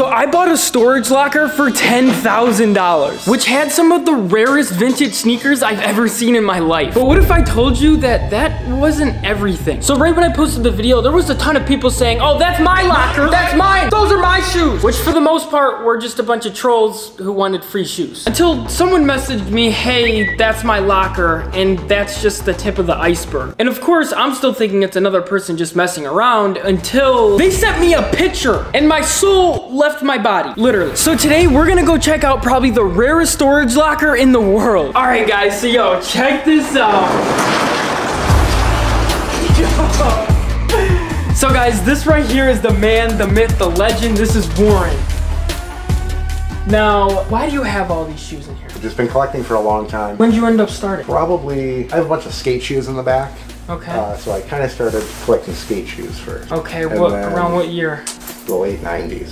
So I bought a storage locker for $10,000, which had some of the rarest vintage sneakers I've ever seen in my life. But what if I told you that that wasn't everything? So right when I posted the video, there was a ton of people saying, oh, that's my locker, that's mine, those are my shoes. Which for the most part were just a bunch of trolls who wanted free shoes. Until someone messaged me, hey, that's my locker, and that's just the tip of the iceberg. And of course, I'm still thinking it's another person just messing around until they sent me a picture and my soul left my body, literally. So today we're gonna go check out probably the rarest storage locker in the world. All right, guys, so yo, check this out. So guys, this right here is the man, the myth, the legend. This is Warren. Now, why do you have all these shoes in here? I've just been collecting for a long time. When did you end up starting? Probably, I have a bunch of skate shoes in the back. Okay. Uh, so I kind of started collecting skate shoes first. Okay, what around what year? The late 90s.